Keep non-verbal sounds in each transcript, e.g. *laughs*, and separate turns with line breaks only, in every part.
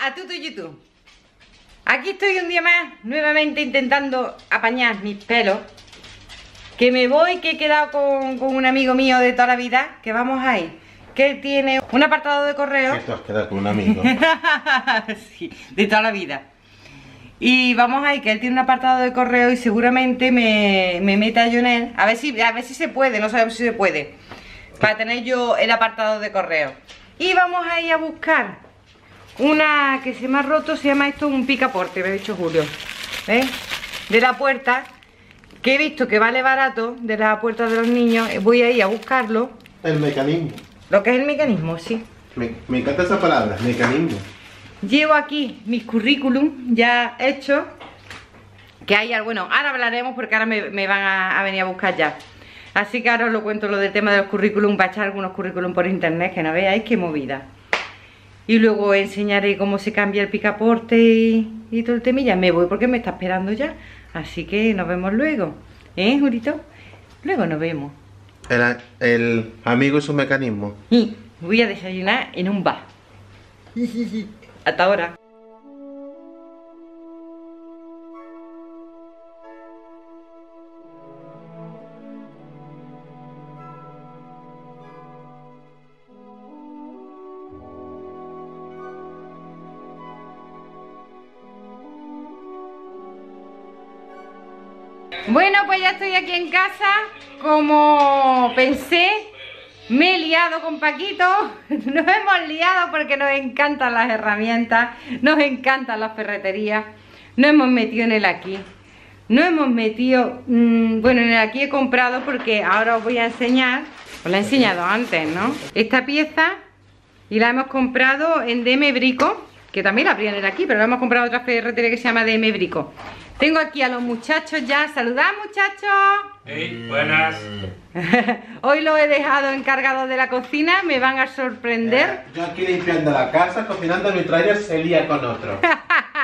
a tu YouTube. Aquí estoy un día más, nuevamente intentando apañar mis pelos. Que me voy, que he quedado con, un amigo mío de toda la vida, que vamos a ir. Que él tiene un apartado de correo.
Esto has quedado con un amigo. *laughs*
sí, de toda la vida. Y vamos a ir, que él tiene un apartado de correo y seguramente me, me meta yo en él. A ver, si, a ver si se puede, no sabemos si se puede. Para tener yo el apartado de correo. Y vamos a ir a buscar una que se me ha roto, se llama esto un picaporte, me ha dicho Julio. ¿Ves? De la puerta, que he visto que vale barato, de la puerta de los niños. Voy a ir a buscarlo.
El mecanismo.
Lo que es el mecanismo, sí.
Me, me encanta esa palabra, mecanismo.
Llevo aquí mis currículum ya hechos. Que hay, bueno, ahora hablaremos porque ahora me, van a, venir a buscar ya. Así que ahora os lo cuento lo del tema de los currículum, para echar algunos currículum por internet, que no veáis qué movida. Y luego enseñaré cómo se cambia el picaporte y, todo el temilla. Me voy porque me está esperando ya. Así que nos vemos luego. ¿Eh, Jurito? Luego nos vemos.
El, el amigo es un mecanismo.
Y voy a desayunar en un bar. *laughs* Hasta ahora. Bueno, pues ya estoy aquí en casa, como pensé, me he liado con Paquito, *laughs* nos hemos liado porque nos encantan las herramientas, nos encantan las ferreterías, nos hemos metido en el aquí. No hemos metido, mm, bueno, en el aquí he comprado porque ahora os voy a enseñar, os la he enseñado antes, ¿no? Esta pieza y la hemos comprado en DM Brico, que también la abrían en el aquí, pero la hemos comprado otra ferretería que se llama DM Brico. Tengo aquí a los muchachos ya. Saludad, muchachos.
Hey, buenas. *laughs*
Hoy lo he dejado encargado de la cocina. Me van a sorprender. Eh,
yo aquí limpiando la casa, cocinando mi trailer se lía con otro.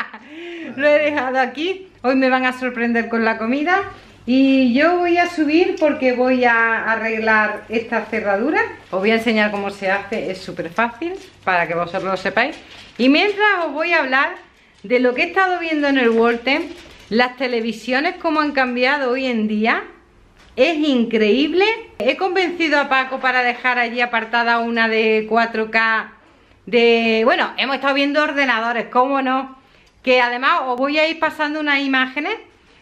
*laughs*
lo he dejado aquí. Hoy me van a sorprender con la comida. Y yo voy a subir porque voy a arreglar esta cerradura. Os voy a enseñar cómo se hace. Es súper fácil para que vosotros lo sepáis. Y mientras os voy a hablar de lo que he estado viendo en el World las televisiones como han cambiado hoy en día es increíble. He convencido a Paco para dejar allí apartada una de 4K de... Bueno, hemos estado viendo ordenadores, ¿cómo no? Que además os voy a ir pasando unas imágenes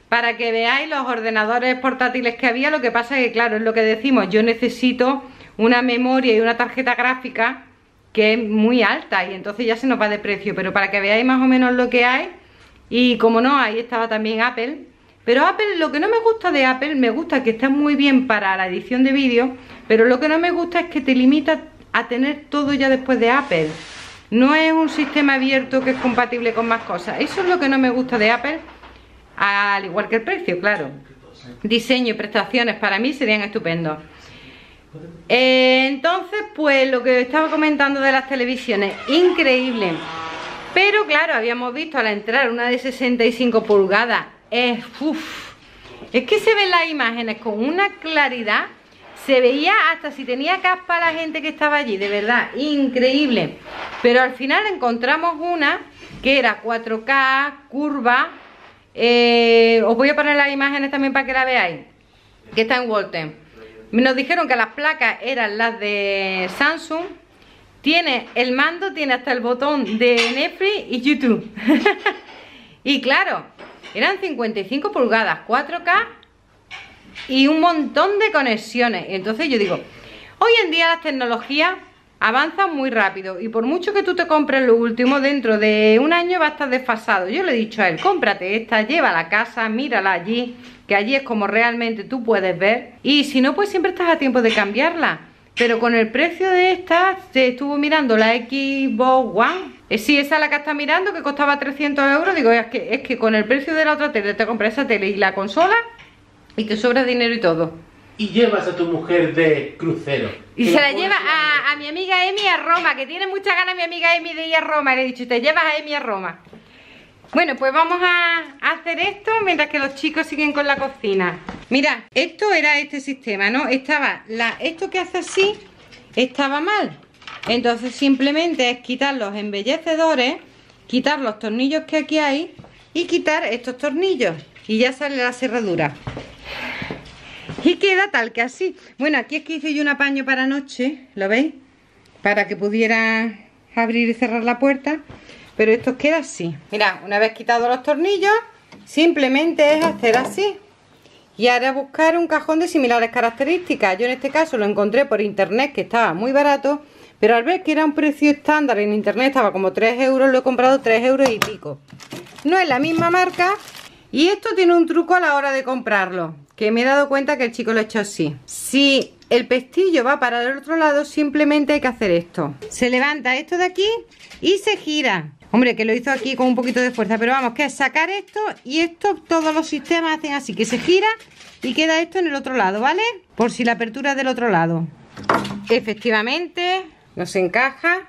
para que veáis los ordenadores portátiles que había. Lo que pasa es que, claro, es lo que decimos, yo necesito una memoria y una tarjeta gráfica que es muy alta y entonces ya se nos va de precio. Pero para que veáis más o menos lo que hay y como no, ahí estaba también Apple. Pero Apple, lo que no me gusta de Apple, me gusta que está muy bien para la edición de vídeo, pero lo que no me gusta es que te limita a tener todo ya después de Apple. No es un sistema abierto que es compatible con más cosas. Eso es lo que no me gusta de Apple, al igual que el precio, claro. Diseño y prestaciones para mí serían estupendos. Eh, entonces, pues lo que estaba comentando de las televisiones, increíble. Pero claro, habíamos visto al entrar una de 65 pulgadas. Es, es que se ven las imágenes con una claridad. Se veía hasta si tenía caspa la gente que estaba allí, de verdad, increíble. Pero al final encontramos una que era 4K, curva. Eh, os voy a poner las imágenes también para que la veáis. Que está en Walton. Nos dijeron que las placas eran las de Samsung tiene el mando, tiene hasta el botón de Netflix y YouTube. *laughs* y claro, eran 55 pulgadas, 4K y un montón de conexiones. Entonces yo digo, hoy en día las tecnologías avanzan muy rápido y por mucho que tú te compres lo último, dentro de un año va a estar desfasado. Yo le he dicho a él, cómprate esta, lleva a casa, mírala allí, que allí es como realmente tú puedes ver. Y si no, pues siempre estás a tiempo de cambiarla. Pero con el precio de esta, se estuvo mirando la Xbox One. Eh, sí, esa es la que está mirando, que costaba 300 euros. Digo, es que, es que con el precio de la otra tele te compras esa tele y la consola y te sobra dinero y todo.
Y llevas a tu mujer de crucero.
Y se la lleva a, a, mi amiga Emi a Roma, que tiene mucha ganas mi amiga Emi de ir a Roma. Y le he dicho, te llevas a Emi a Roma. Bueno, pues vamos a hacer esto mientras que los chicos siguen con la cocina. Mira, esto era este sistema, ¿no? Estaba, la, esto que hace así, estaba mal. Entonces simplemente es quitar los embellecedores quitar los tornillos que aquí hay y quitar estos tornillos. Y ya sale la cerradura. Y queda tal que así. Bueno, aquí es que hice yo un apaño para noche, ¿lo veis? Para que pudiera abrir y cerrar la puerta. Pero esto queda así. Mira, una vez quitado los tornillos, simplemente es hacer así. Y ahora buscar un cajón de similares características. Yo en este caso lo encontré por internet que estaba muy barato. Pero al ver que era un precio estándar en internet estaba como 3 euros, lo he comprado 3 euros y pico. No es la misma marca. Y esto tiene un truco a la hora de comprarlo. Que me he dado cuenta que el chico lo ha hecho así. Si el pestillo va para el otro lado, simplemente hay que hacer esto. Se levanta esto de aquí y se gira. Hombre, que lo hizo aquí con un poquito de fuerza, pero vamos, que es sacar esto y esto, todos los sistemas hacen así, que se gira y queda esto en el otro lado, ¿vale? Por si la apertura es del otro lado. Efectivamente, nos encaja.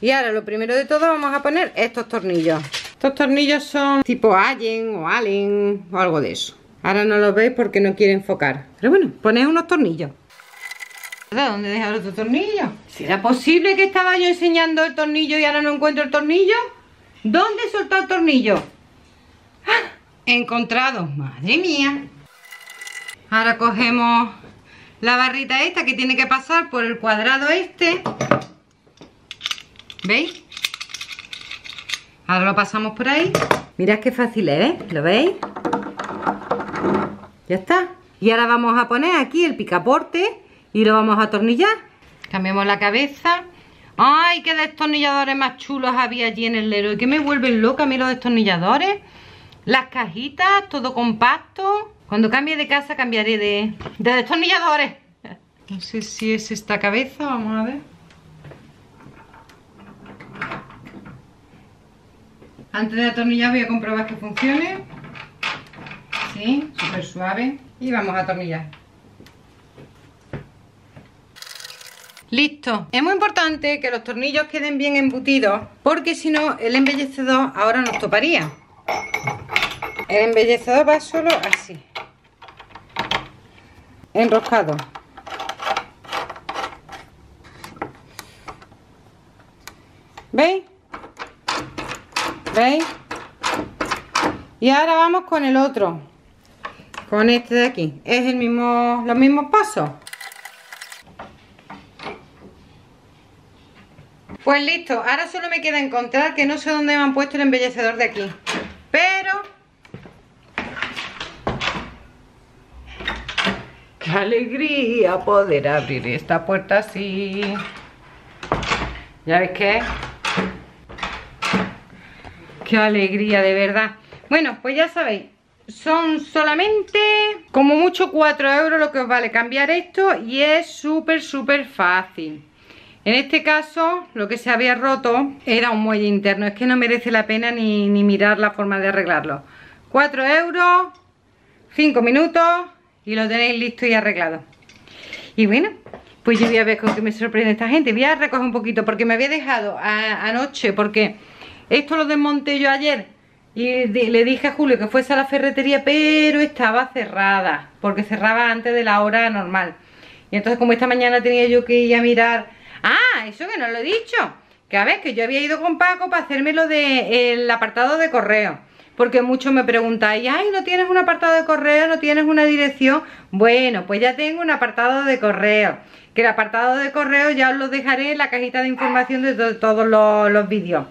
Y ahora lo primero de todo vamos a poner estos tornillos. Estos tornillos son tipo Allen o Allen o algo de eso. Ahora no los veis porque no quiere enfocar. Pero bueno, ponéis unos tornillos. ¿Dónde dejar el otro tornillo? ¿Será posible que estaba yo enseñando el tornillo y ahora no encuentro el tornillo? ¿Dónde he soltado el tornillo? ¡Ah! Encontrado. Madre mía. Ahora cogemos la barrita esta que tiene que pasar por el cuadrado este. ¿Veis? Ahora lo pasamos por ahí. Mirad qué fácil es, ¿eh? ¿Lo veis? Ya está. Y ahora vamos a poner aquí el picaporte y lo vamos a atornillar. Cambiamos la cabeza. ¡Ay, qué destornilladores más chulos había allí en el Leroy! Que me vuelven loca a mí los destornilladores. Las cajitas, todo compacto. Cuando cambie de casa cambiaré de, de destornilladores. No sé si es esta cabeza, vamos a ver. Antes de atornillar voy a comprobar que funcione. Sí, súper suave. Y vamos a atornillar. Listo. Es muy importante que los tornillos queden bien embutidos porque si no el embellecedor ahora nos toparía. El embellecedor va solo así. Enroscado. ¿Veis? ¿Veis? Y ahora vamos con el otro. Con este de aquí. Es el mismo, los mismos pasos. Pues listo, ahora solo me queda encontrar que no sé dónde me han puesto el embellecedor de aquí. Pero... ¡Qué alegría poder abrir esta puerta así! ¿Ya ves qué? ¡Qué alegría, de verdad! Bueno, pues ya sabéis, son solamente como mucho 4 euros lo que os vale cambiar esto y es súper, súper fácil. En este caso, lo que se había roto era un muelle interno. Es que no merece la pena ni, mirar la forma de arreglarlo. 4 euros, 5 minutos y lo tenéis listo y arreglado. Y bueno, pues yo voy a ver con qué me sorprende esta gente. Voy a recoger un poquito porque me había dejado anoche porque esto lo desmonté yo ayer y le dije a Julio que fuese a la ferretería pero estaba cerrada porque cerraba antes de la hora normal. Y entonces como esta mañana tenía yo que ir a mirar Ah, eso que no lo he dicho. Que a ver, que yo había ido con Paco para hacerme lo del apartado de correo. Porque muchos me preguntáis, ay, ¿no tienes un apartado de correo? ¿No tienes una dirección? Bueno, pues ya tengo un apartado de correo. Que el apartado de correo ya os lo dejaré en la cajita de información de todos los, los vídeos.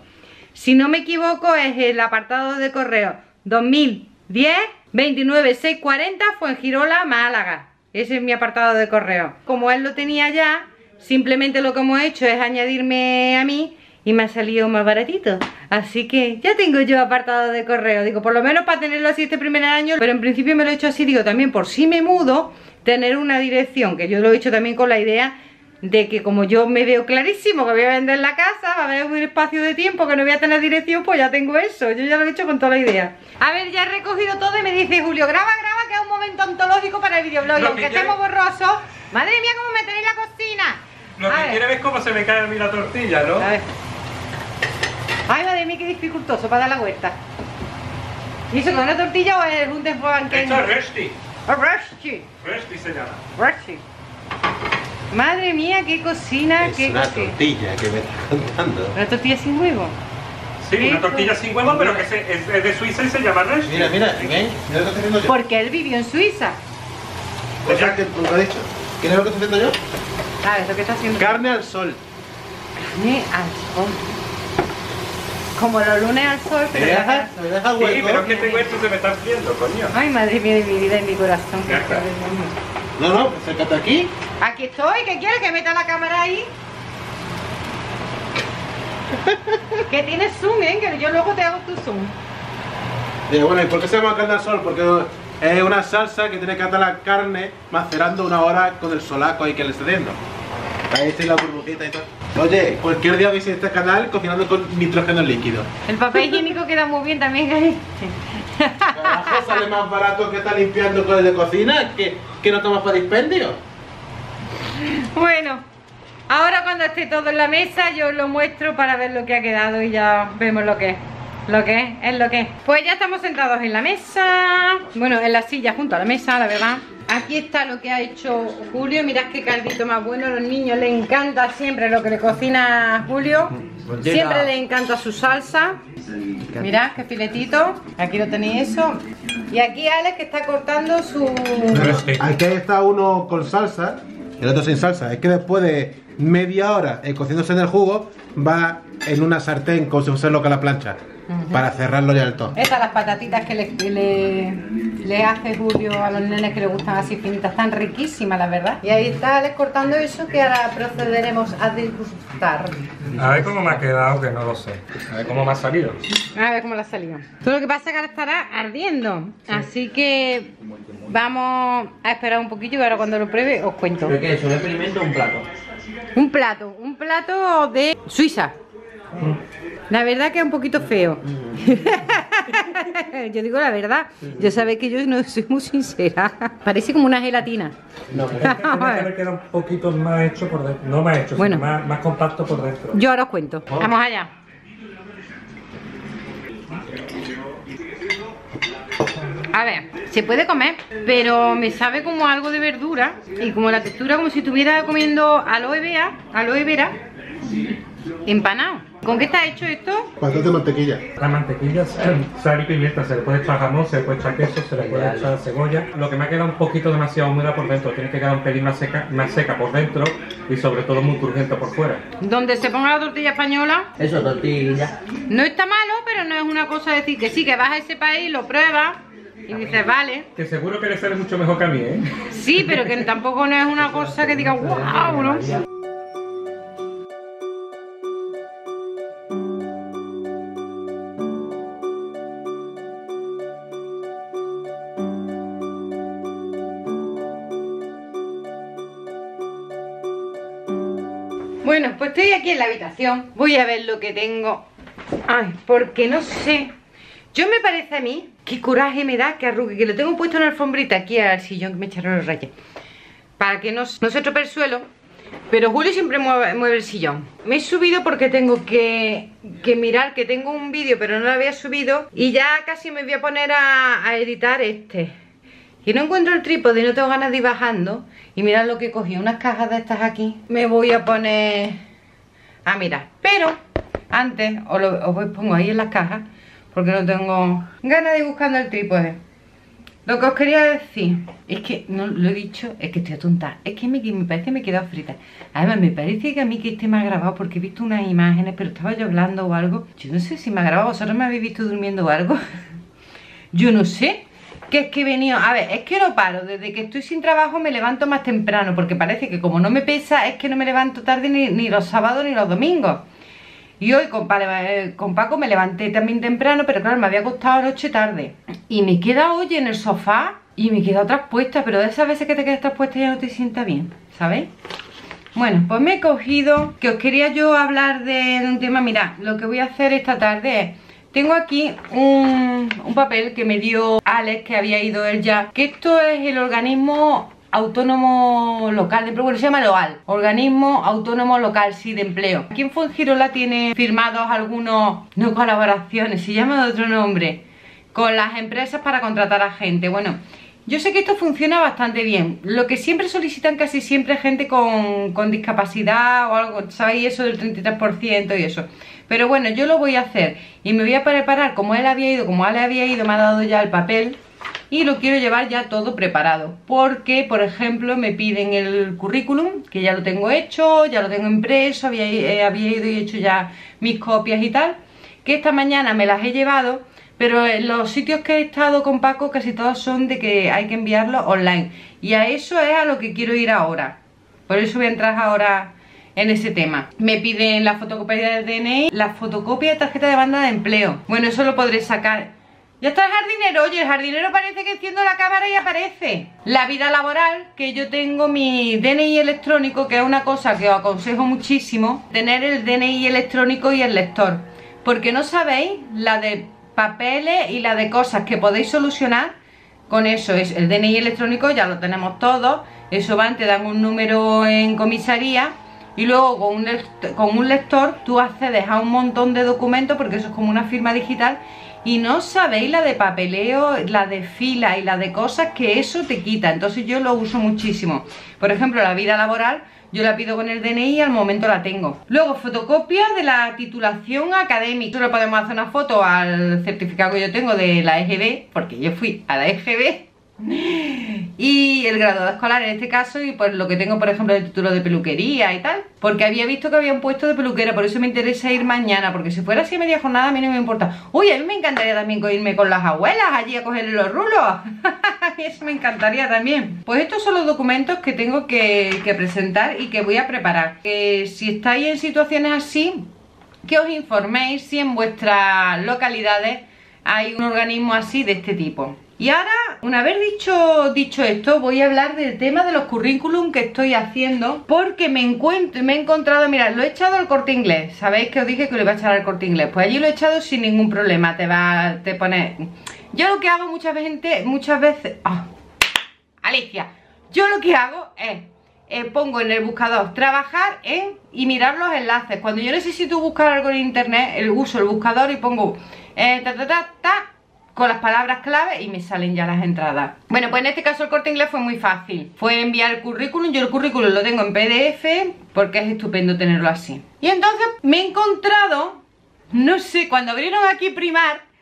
Si no me equivoco es el apartado de correo 2010 29640 Girola, Málaga. Ese es mi apartado de correo. Como él lo tenía ya, Simplemente lo que hemos hecho es añadirme a mí y me ha salido más baratito. Así que ya tengo yo apartado de correo. Digo, por lo menos para tenerlo así este primer año. Pero en principio me lo he hecho así, digo, también por si me mudo, tener una dirección. Que yo lo he hecho también con la idea de que como yo me veo clarísimo que voy a vender la casa, va a haber un espacio de tiempo que no voy a tener dirección, pues ya tengo eso. Yo ya lo he hecho con toda la idea. A ver, ya he recogido todo y me dice Julio, graba, graba, que es un momento ontológico para el videoblog. Y aunque estemos borrosos, madre mía, cómo me tenéis la cocina.
Lo que quiere ver cómo se me cae a mí la tortilla, ¿no? A ver.
Ay, madre mía, qué dificultoso para dar la vuelta. ¿Y eso con una tortilla o es un
desbanque? Esto es resti.
Oh, resti.
Resti se llama.
Resti. Madre mía, qué cocina,
es
qué
una tortilla que me está contando.
¿Una tortilla sin huevo?
Sí, una tortilla sin huevo, pero que se- es, es de Suiza y se llama Resch.
Mira, mira, ¿ven? Lo yo.
Porque él vivió en Suiza.
O sea, que he dicho. ¿Quieres lo que estoy haciendo yo?
A ver, lo que está haciendo.
Carne al sol.
Carne al sol. Como los lunes al sol,
¿Me
pero ya
dejas?
está.
¿Me dejas
Sí,
hueco?
pero que tengo esto y se me está haciendo, coño.
Ay, madre mía de mi vida y mi corazón.
Ya está.
No, no, pues acércate aquí.
Aquí estoy, ¿qué quieres? ¿Que meta la cámara ahí? que tienes zoom, ¿eh? Que yo luego te hago tu zoom.
Digo, bueno, ¿y por qué se llama carne al sol? Porque es una salsa que tiene que atar la carne macerando una hora con el solaco ahí que le está dando. Ahí está la burbujita y todo. Oye, cualquier día veis este canal cocinando con nitrógeno líquido.
El papel higiénico queda muy bien también, Cari.
Carajo, sale más barato que estar limpiando con el de cocina que, que no tomas para dispendio.
Bueno, ahora cuando esté todo en la mesa yo os lo muestro para ver lo que ha quedado y ya vemos lo que es. Lo que es, es lo que es. Pues ya estamos sentados en la mesa. Bueno, en la silla junto a la mesa, la verdad. Aquí está lo que ha hecho Julio. Mirad qué caldito más bueno. A los niños les encanta siempre lo que le cocina Julio. Siempre les encanta su salsa. Mirad qué filetito. Aquí lo tenéis eso. Y aquí Alex que está cortando su...
Aquí está uno con salsa y el otro sin salsa. Es que después de media hora eh, cocinándose en el jugo, va en una sartén como si fuese lo que la plancha. Para cerrarlo ya del todo.
Estas las patatitas que le, le, le hace Julio a los nenes que le gustan así finitas, están riquísimas la verdad. Y ahí está Alex cortando eso que ahora procederemos a degustar.
A ver cómo me ha quedado, que no lo sé. A ver cómo me ha salido.
A ver cómo le ha salido. Todo lo que pasa es que ahora estará ardiendo. Así que vamos a esperar un poquillo y ahora cuando lo pruebe os cuento.
¿Pero qué es? ¿Un experimento o un plato?
Un plato, un plato de Suiza. La verdad que es un poquito feo. *laughs* yo digo la verdad. Yo sabéis que yo no soy muy sincera. Parece como una gelatina.
No,
Tiene que haber quedado un poquito más hecho por dentro. No más hecho,
Bueno.
sino más, más compacto por dentro.
Yo ahora os cuento. Vamos allá. A ver, se puede comer, pero me sabe como algo de verdura y como la textura como si estuviera comiendo aloe vera, aloe vera empanado. ¿Con qué está hecho esto?
Bastante mantequilla.
La mantequilla, *clears throat* sal y pimienta, se le puede echar jamón, se le puede echar queso, se le puede echar cebolla. Lo que me ha quedado un poquito demasiado húmeda por dentro, tiene que quedar un pelín más seca, más seca por dentro y sobre todo muy crujiente por fuera.
Donde se ponga la tortilla española.
Eso, tortilla.
No está malo, pero no es una cosa de decir que sí, que vas a ese país, lo pruebas y dices, vale.
Que seguro que le sale mucho mejor que a mí, ¿eh?
Sí, pero que tampoco no es una cosa que diga, wow, ¿no? Bueno, pues estoy aquí en la habitación. Voy a ver lo que tengo. Ay, porque no sé. Yo me parece a mí, qué coraje me da que arrugue, que lo tengo puesto en la alfombrita aquí al sillón que me echaron los rayos. Para que no, no se tropee el suelo. Pero Julio siempre mueve, mueve el sillón. Me he subido porque tengo que, que mirar que tengo un vídeo, pero no lo había subido. Y ya casi me voy a poner a, a editar este. Y no encuentro el trípode y no tengo ganas de ir bajando. Y mirad lo que cogí, unas cajas de estas aquí. Me voy a poner a mirar. Pero antes os lo pongo ahí en las cajas porque no tengo ganas de ir buscando el trípode. Lo que os quería decir es que, no lo he dicho, es que estoy tonta. Es que me, me parece que me he quedado frita. Además, me parece que a mí que este me ha grabado porque he visto unas imágenes, pero estaba yo hablando o algo. Yo no sé si me ha grabado, vosotros me habéis visto durmiendo o algo. *laughs* yo no sé. Que es que he venido, a ver, es que no paro, desde que estoy sin trabajo me levanto más temprano, porque parece que como no me pesa, es que no me levanto tarde ni, los sábados ni los domingos. Y hoy eh, con Paco me levanté también temprano, pero claro, me había acostado anoche tarde. Y me queda hoy en el sofá y me queda traspuesta, pero de esas veces que te quedas traspuesta ya no te sienta bien, ¿sabéis? Bueno, pues me he cogido, que os quería yo hablar de, un tema, mirad, lo que voy a hacer esta tarde es, tengo aquí un, papel que me dio Alex, que había ido él ya, que esto es el organismo autónomo local de empleo, bueno, se llama LOAL, organismo autónomo local, sí, de empleo. Aquí en Fuengirola tiene firmados algunos, no colaboraciones, se llama de otro nombre, con las empresas para contratar a gente, bueno, Yo sé que esto funciona bastante bien. Lo que siempre solicitan casi siempre gente con, con discapacidad o algo, ¿sabéis? Eso del 33% y eso. Pero bueno, yo lo voy a hacer y me voy a preparar como él había ido, como él había ido, me ha dado ya el papel y lo quiero llevar ya todo preparado porque por ejemplo me piden el currículum que ya lo tengo hecho, ya lo tengo impreso, había, eh, había ido y hecho ya mis copias y tal que esta mañana me las he llevado pero los sitios que he estado con Paco casi todos son de que hay que enviarlo online y a eso es a lo que quiero ir ahora por eso voy a entrar ahora en ese tema. Me piden la fotocopia del DNI, la fotocopia de tarjeta de banda de empleo. Bueno, eso lo podré sacar. Ya está el jardinero, oye, el jardinero parece que enciendo la cámara y aparece. La vida laboral, que yo tengo mi DNI electrónico, que es una cosa que os aconsejo muchísimo, tener el DNI electrónico y el lector. Porque no sabéis la de papeles y la de cosas que podéis solucionar con eso. Es el DNI electrónico, ya lo tenemos todos. Eso van, te dan un número en comisaría y luego con un, con un lector tú accedes a un montón de documentos porque eso es como una firma digital y no sabéis la de papeleo, la de fila y la de cosas que eso te quita. Entonces yo lo uso muchísimo. Por ejemplo, la vida laboral yo la pido con el DNI y al momento la tengo. Luego, fotocopia de la titulación académica. Solo podemos hacer una foto al certificado que yo tengo de la EGB, porque yo fui a la EGB y el graduado escolar en este caso y pues lo que tengo por ejemplo el título de peluquería y tal porque había visto que había un puesto de peluquera por eso me interesa ir mañana porque si fuera así media jornada a mí no me importa. Uy a mí me encantaría también irme con las abuelas allí a cogerle los rulos. *laughs* Eso me encantaría también. Pues estos son los documentos que tengo que, que presentar y que voy a preparar. Que si estáis en situaciones así que os informéis si en vuestras localidades hay un organismo así de este tipo y ahora, una vez dicho, dicho esto, voy a hablar del tema de los currículum que estoy haciendo Porque me encuentro, me he encontrado, mira, lo he echado al corte inglés Sabéis que os dije que lo iba a echar al corte inglés Pues allí lo he echado sin ningún problema, te va, te pone... Yo lo que hago muchas veces, muchas veces... ¡Ah! Alicia, yo lo que hago es eh, pongo en el buscador trabajar en y mirar los enlaces. Cuando yo necesito buscar algo en internet, el, uso el buscador y pongo eh, ta, ta, ta, ta, con las palabras clave y me salen ya las entradas. Bueno, pues en este caso el corte inglés fue muy fácil. Fue enviar el currículum, yo el currículum lo tengo en PDF Porque es estupendo tenerlo así. Y entonces me he encontrado, no sé, cuando abrieron aquí Primar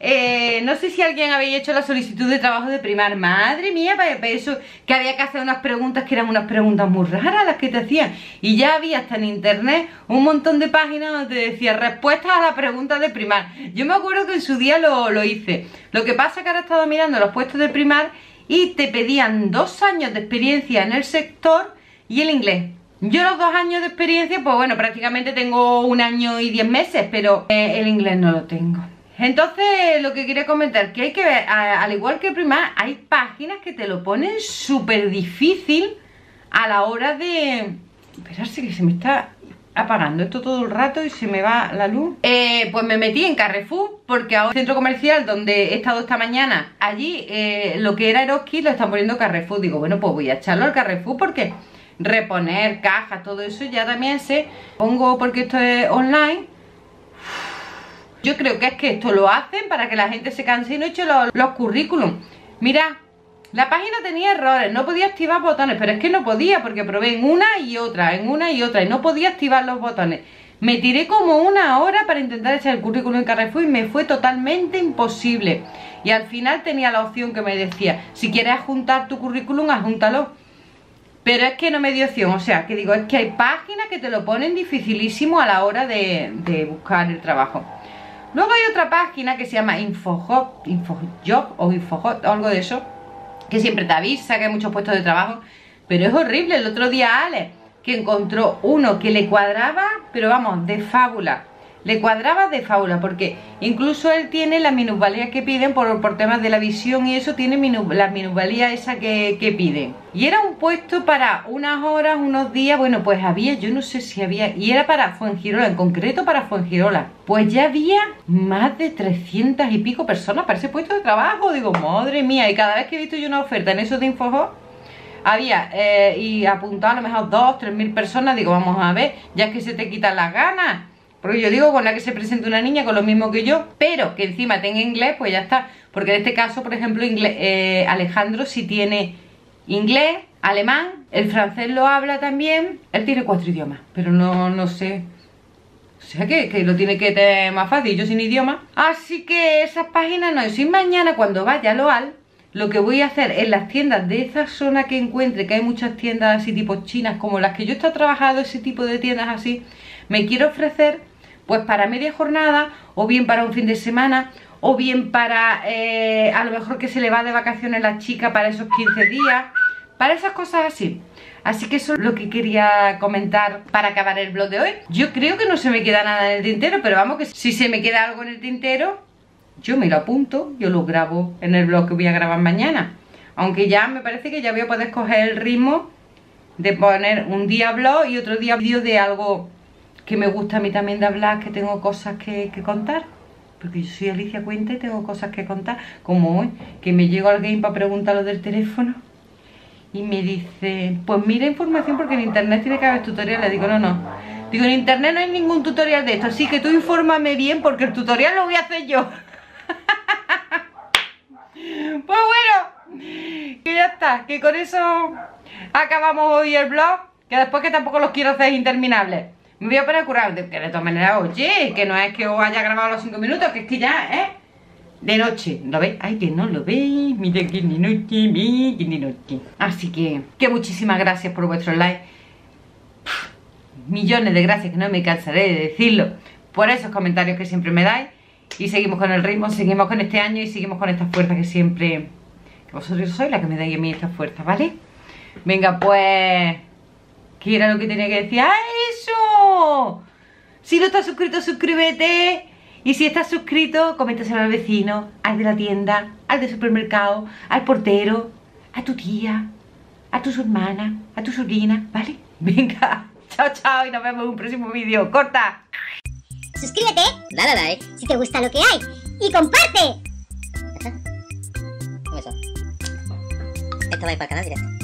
eh, no sé si alguien había hecho la solicitud de trabajo de primar. Madre mía, para eso que había que hacer unas preguntas que eran unas preguntas muy raras las que te hacían. Y ya había hasta en internet un montón de páginas donde decía respuestas a la pregunta de primar. Yo me acuerdo que en su día lo, lo hice. Lo que pasa es que ahora he estado mirando los puestos de primar Y te pedían dos años de experiencia en el sector y el inglés. Yo los dos años de experiencia, pues bueno, prácticamente tengo un año y diez meses, pero eh, el inglés no lo tengo. Entonces, lo que quería comentar, que hay que ver, al igual que Primar, hay páginas que te lo ponen súper difícil a la hora de... Esperarse que se me está apagando esto todo el rato y se me va la luz. Eh, Pues me metí en Carrefour porque ahora el centro comercial donde he estado esta mañana. Allí eh, lo que era Eroski lo están poniendo Carrefour. Digo, bueno, pues voy a echarlo al Carrefour porque reponer cajas, todo eso ya también sé Pongo porque esto es online yo creo que es que esto lo hacen para que la gente se canse y no eche los, currículum. Mira, la página tenía errores, no podía activar botones, pero es que no podía porque probé en una y otra, en una y otra y no podía activar los botones. Me tiré como una hora para intentar echar el currículum en Carrefour y me fue totalmente imposible. Y al final tenía la opción que me decía, si quieres adjuntar tu currículum, adjúntalo. Pero es que no me dio opción, o sea, que digo, es que hay páginas que te lo ponen dificilísimo a la hora de buscar el trabajo. Luego hay otra página que se llama InfoJob, InfoJob o InfoJob, algo de eso, que siempre te avisa que hay muchos puestos de trabajo, pero es horrible. El otro día Ale, que encontró uno que le cuadraba, pero vamos, de fábula le cuadraba de fábula porque incluso él tiene la minusvalía que piden por, por temas de la visión y eso tiene la minusvalía esa que, que piden. Y era un puesto para unas horas, unos días, bueno pues había, yo no sé si había y era para Fuengirola, en concreto para Fuengirola. Pues ya había más de 300 y pico personas para ese puesto de trabajo, digo madre mía y cada vez que he visto yo una oferta en eso de Infojo había eh, y apuntado a lo mejor 2, 3 mil personas, digo vamos a ver, ya que se te quitan las ganas Porque yo digo con la que se presenta una niña con lo mismo que yo, pero que encima tenga inglés, pues ya está. Porque en este caso, por ejemplo, eh, Alejandro sí tiene inglés, alemán, el francés lo habla también. Él tiene cuatro idiomas, pero no, no sé. O sea que, que lo tiene que tener más fácil, yo sin idioma. Así que esas páginas no. Y si mañana cuando vaya a Loal, lo que voy a hacer en las tiendas de esa zona que encuentre, que hay muchas tiendas así tipo chinas, como las que yo he estado trabajando, ese tipo de tiendas así, me quiero ofrecer pues para media jornada, o bien para un fin de semana, o bien para eh, a lo mejor que se le va de vacaciones la chica para esos 15 días, para esas cosas así. Así que eso es lo que quería comentar para acabar el blog de hoy. Yo creo que no se me queda nada en el tintero, pero vamos que si se me queda algo en el tintero, yo me lo apunto, yo lo grabo en el blog que voy a grabar mañana. Aunque ya me parece que ya voy a poder coger el ritmo de poner un día blog y otro día vídeo de algo que me gusta a mí también de hablar, que tengo cosas que, contar. Porque yo soy Alicia Cuenta y tengo cosas que contar. Como hoy, que me llego al game para preguntar lo del teléfono. Y me dice, pues mira información porque en internet tiene que haber tutoriales. Digo, no, no. Digo, en internet no hay ningún tutorial de esto. Así que tú infórmame bien porque el tutorial lo voy a hacer yo. *laughs* pues bueno, que ya está. Que con eso acabamos hoy el blog. Que después que tampoco los quiero hacer interminables. Me voy a poner a curar, que de todas maneras, oye, que no es que os haya grabado los 5 minutos, que es que ya, ¿eh? De noche, ¿lo veis? Ay, que no lo veis, mira que ni noche, mira que ni noche Así que, que muchísimas gracias por vuestros likes Millones de gracias, que no me cansaré de decirlo Por esos comentarios que siempre me dais Y seguimos con el ritmo, seguimos con este año y seguimos con esta fuerza que siempre... Que vosotros sois la que me dais a mí esta fuerza, ¿vale? Venga, pues... ¿Qué era lo que tenía que decir? ¡Ah, eso! Si no estás suscrito, suscríbete. Y si estás suscrito, coméntaselo al vecino, al de la tienda, al del supermercado, al portero, a tu tía, a tus hermanas, a tu sobrina, ¿vale? *laughs* Venga, chao, chao y nos vemos en un próximo vídeo. ¡Corta!
Suscríbete, dale like si te gusta lo que hay y comparte.
Eso. Esto va a ir para el canal directo.